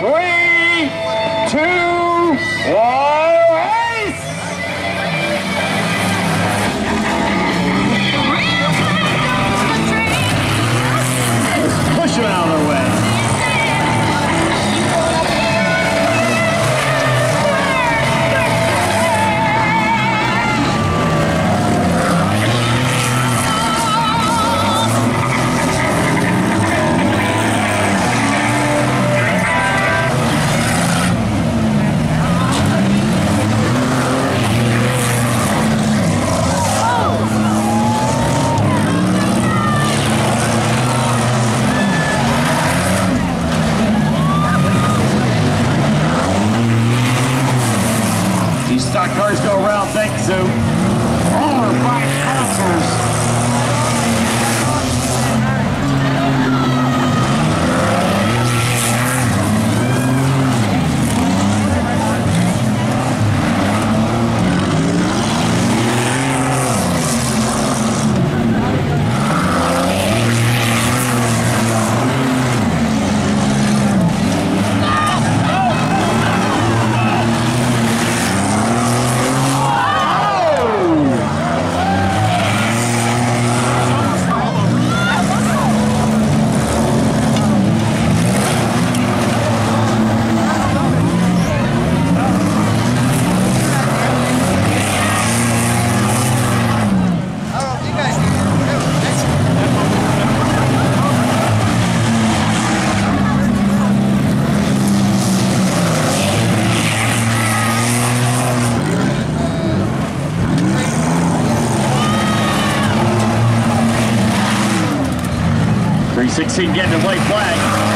three, Cars go around, thank you, Sue. All five consoles. Sixteen getting the white flag.